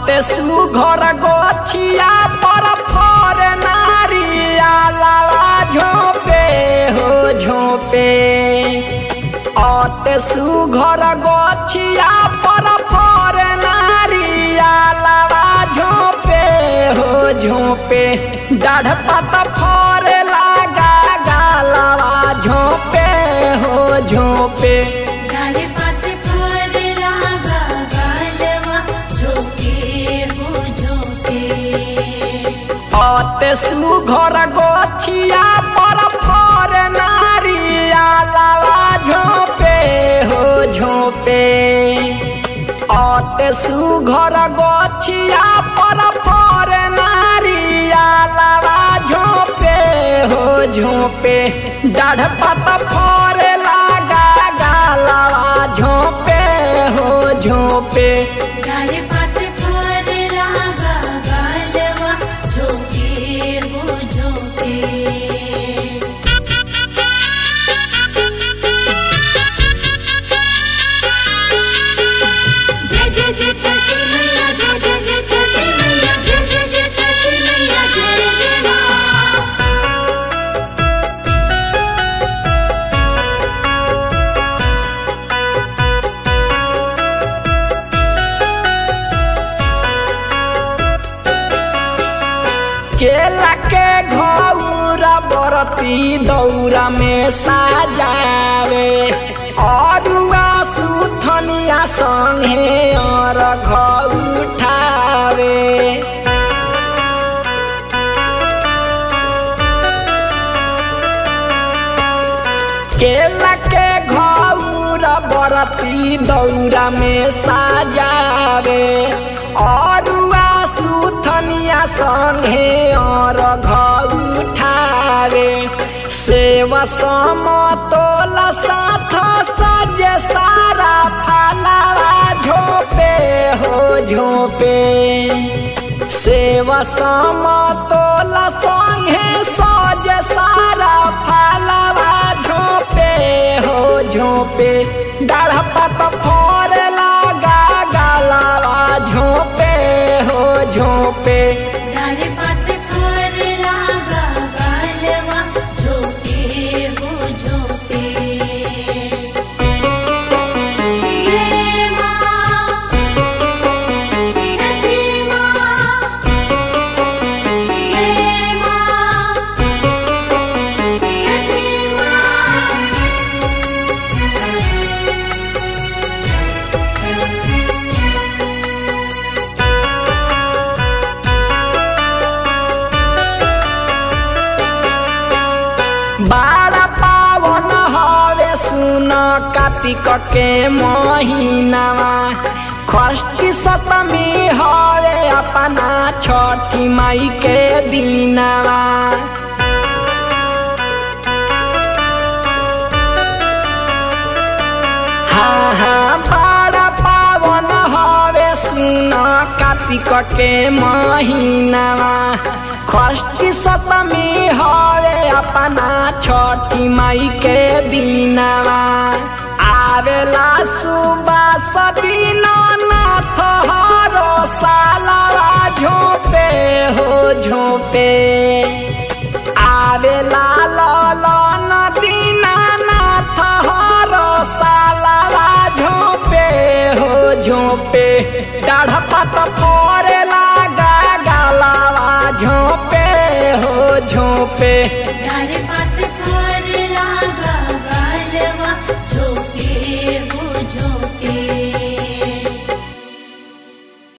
सुघर गोछिया पर फर नारिया लावा झोपे हो झोपे। अते सुघर गोछिया पर फर नारिया लावा झोपे हो झोपे। डाढ़ पत फर लागा गालावा झोपे हो झोपे। सुघर गोछिया पर फर नारिया लावा झोपे, हो झोपे। अते सुघर गोछिया पर फर नारिया लावा झोपे, हो झोपे। डाढ़ पत फर लागा गालावा झोपे, हो झोपे। केला के घौरा, बरती दौरा में साजावे। अरुआ सुथनिया संगे और उठावे। केला के घौरा, बरती दौरा में साजावे। अरुआ सुथनिया संगे और उठावे। सेवा समतोल साथ सजे सारा फलावा झोपे हो झोपे। सेवा समतोल संगे सज सारा फलवा झोपे हो झोपे। डाढ़ पत कार्तिक के महीनावा। खष्टी सतमी हवे अपना छठी माई के दीनावा। हाँ बड़ा पावन हवे सुन कार्तिक के महीनावा। खष्टी सतमी हवे अपना छठी माई के दीनावा। आवेला सुबा सबीना नाथ हरो सालावा झोंपे हो झोंपे। आवेला लल नदी नाथ हरो सालावा झोंपे हो झोंपे।